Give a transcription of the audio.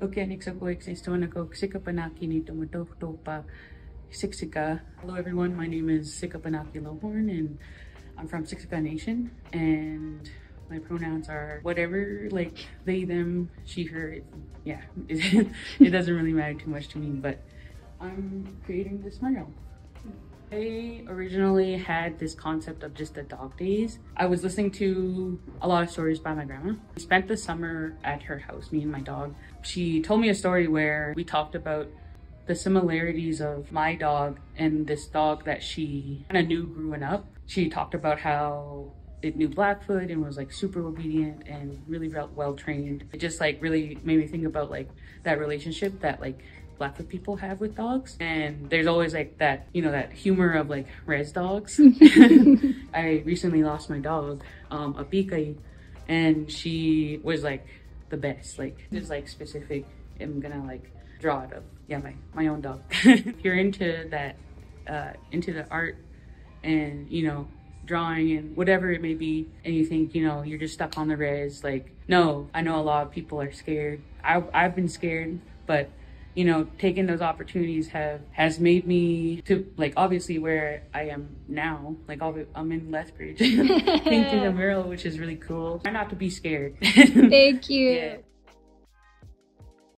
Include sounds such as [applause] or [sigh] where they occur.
Okeaniksa ko ko Ksikapanaki ni Topa Siksika. Hello everyone, my name is Sikapinakii Low Horn and I'm from Siksika Nation and my pronouns are whatever, like they, them, she, her. Yeah, [laughs] it, it doesn't really matter too much to me, but I'm creating this mural. I originally had this concept of just the dog days. I was listening to a lot of stories by my grandma. We spent the summer at her house, me and my dog. She told me a story where we talked about the similarities of my dog and this dog that she kind of knew growing up. She talked about how it knew Blackfoot and was like super obedient and really well trained. It just like really made me think about like that relationship that like Blackfoot people have with dogs. And there's always like that, you know, that humor of like res dogs. [laughs] I recently lost my dog, um, a Bikai, and she was like the best. Like there's like specific, I'm gonna like draw it of, yeah, my, my own dog. [laughs] if you're into that, uh, into the art and, you know, drawing and whatever it may be and you think you know you're just stuck on the res like no i know a lot of people are scared I, i've been scared but you know, taking those opportunities have has made me to like obviously where I am now. Like I'm in Lethbridge painting a mural, which is really cool. Try not to be scared. Thank [laughs] you. Yeah.